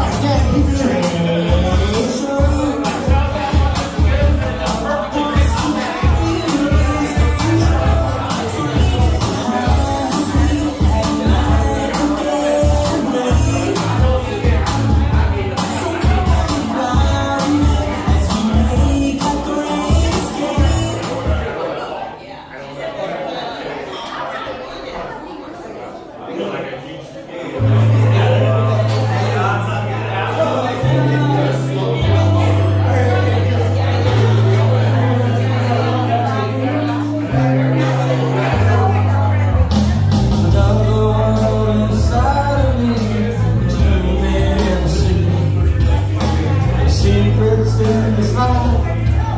Yeah, kids in the snow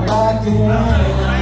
like the